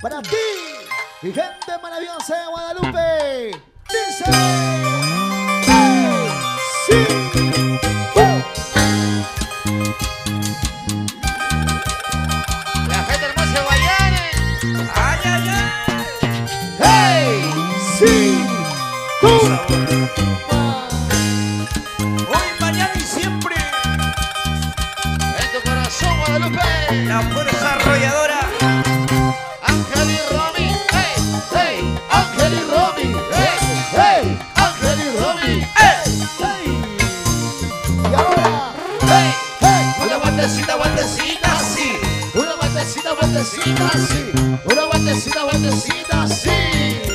Para ti, mi gente maravillosa de Guadalupe. Dice. Sí. La gente hermosa de Guayane. Ay, ay, ay. Hey, sí. Tú. Hoy, mañana y siempre. En tu corazón, Guadalupe. La vueltecita, vueltecita, sí. Una vueltecita, vueltecita, sí. Una vueltecita, vueltecita, sí.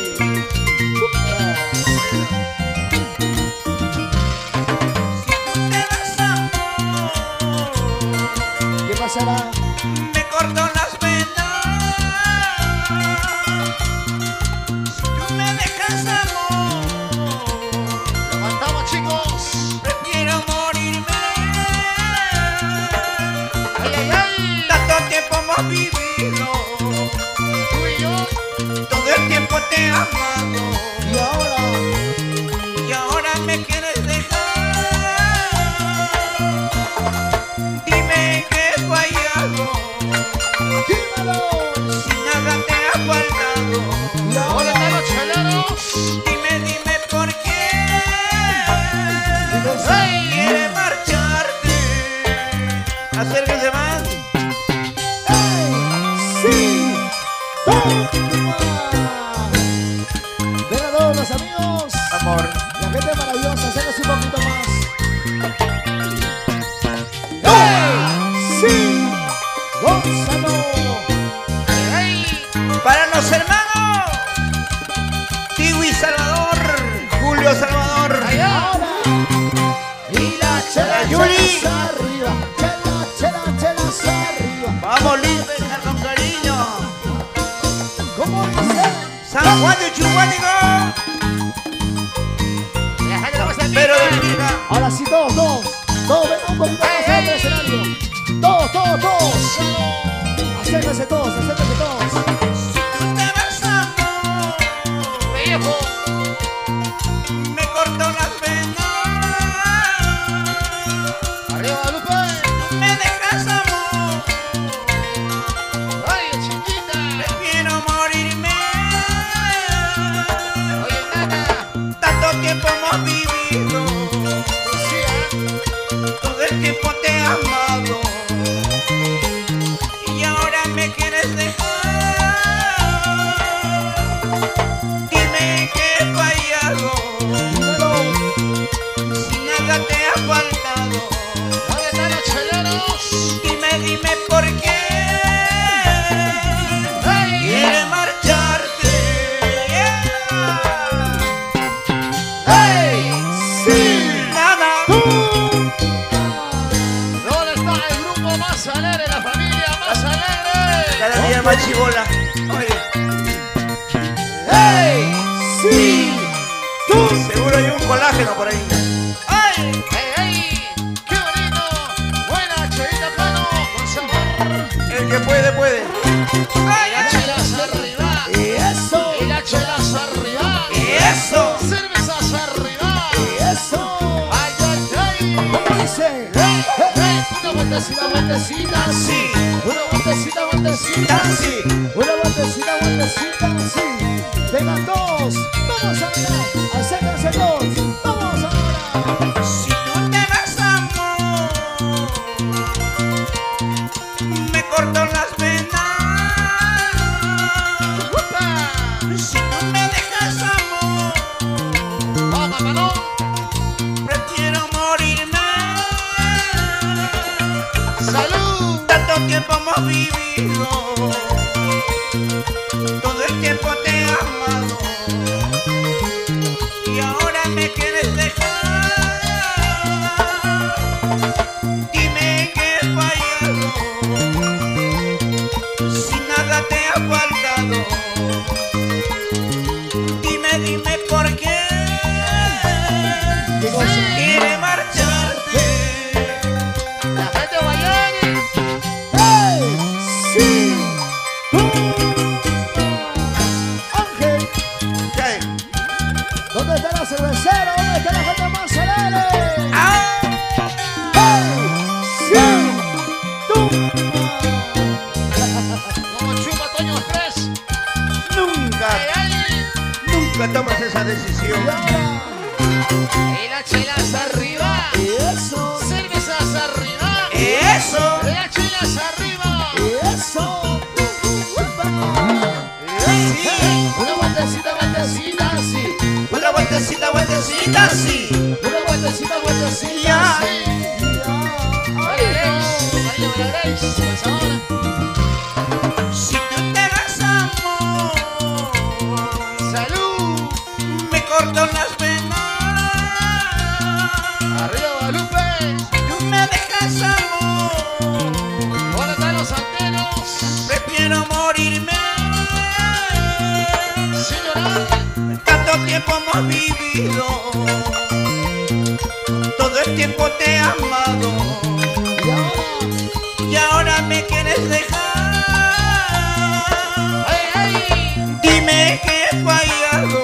amor. La gente maravillosa, hacemos un poquito más. ¡Hey! ¡Sí! ¡Gózalo! ¡Ay! Para los hermanos, Tiwi Salvador, Julio Salvador. ¡Ay, ahora! Y la chela, la Yuli. Chela arriba, chela, chela, chela, arriba. Vamos, Liz, con cariño. ¿Cómo dice? San Juan de Chihuahua, Nos vemos con más alegre, la familia más alegre. Cada día más chivola. ¡Hey! ¡Sí! ¡Tú! Seguro hay un colágeno por ahí. Dance, los tiempos hemos vivido, todo el tiempo vueltecita así. Una vueltecita, vueltecita ya. Si tú te das amor, salud, me corto las venas. Arriba Guadalupe, tú me dejas amor. Ahora están los antenos. Prefiero morirme. Sí, Tanto tiempo hemos vivido tiempo te he amado y ahora me quieres dejar. Dime que he fallado,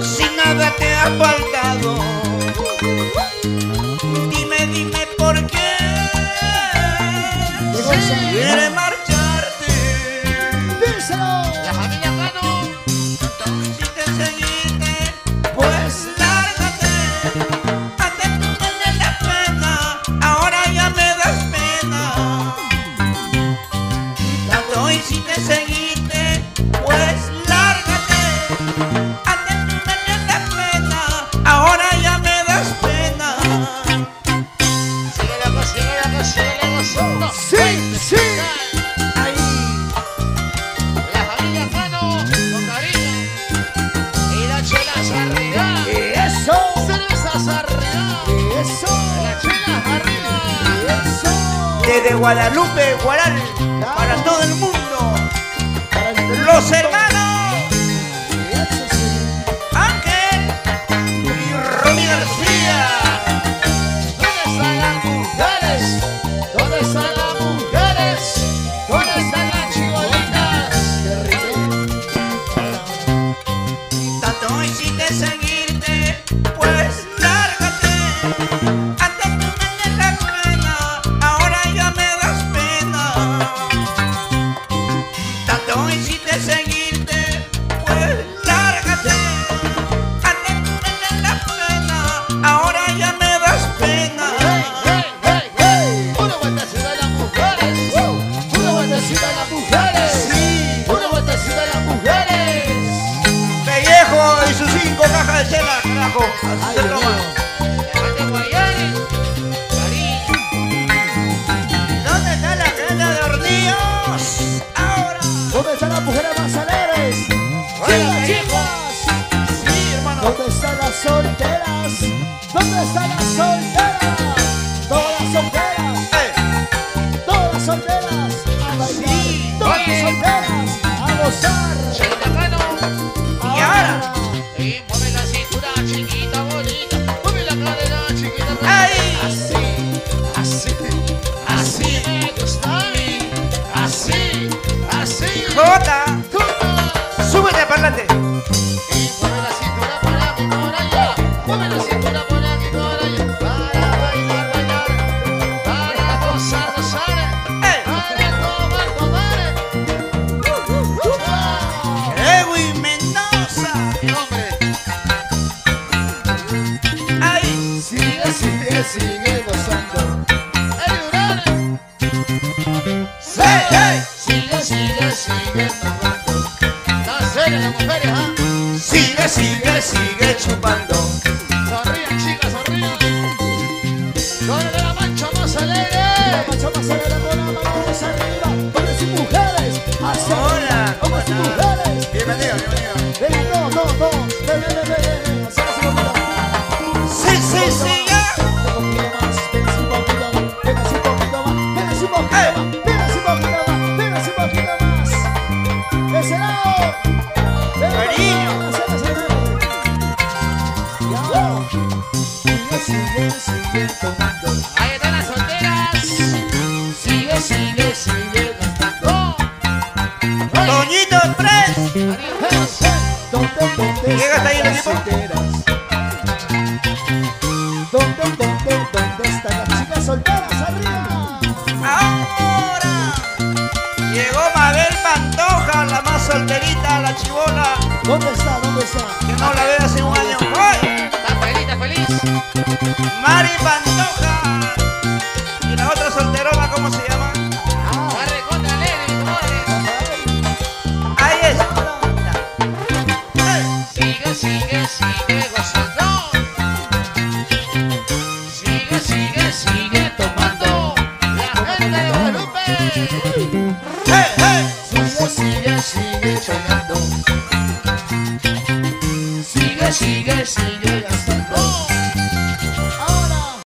si nada te ha faltado. Dime, dime por qué. Antes no me metes pena, ahora ya me das pena pasión la pasión Sí, sí Las amigas Manos a vida Y la chilas arriba Y eso se las arriba Y eso Las la arriba Y eso desde Guadalupe Guaral Para todo el mundo. Los hermanos mujeres más alegres. ¡Hola, chicos! Sí, hermano. ¿Dónde están las solteras? ¿Dónde están las solteras? ¿ah? Sigue, sigue, sigue chupando. Sigue, sigue, sigue tocando. Ahí están las solteras. Sigue, sigue, sigue tocando. Doñito ahí la chica soltera. ¿Dónde está la chica soltera? ¡Ahora! Llegó Mabel Pantoja, la más solterita, la chibola. ¿Dónde está? ¿Dónde está? Que no la veo hace un año. Feliz, Mari Pantoja y la otra solterona, ¿cómo se llama? Ahí es. Sigue, sigue, sigue.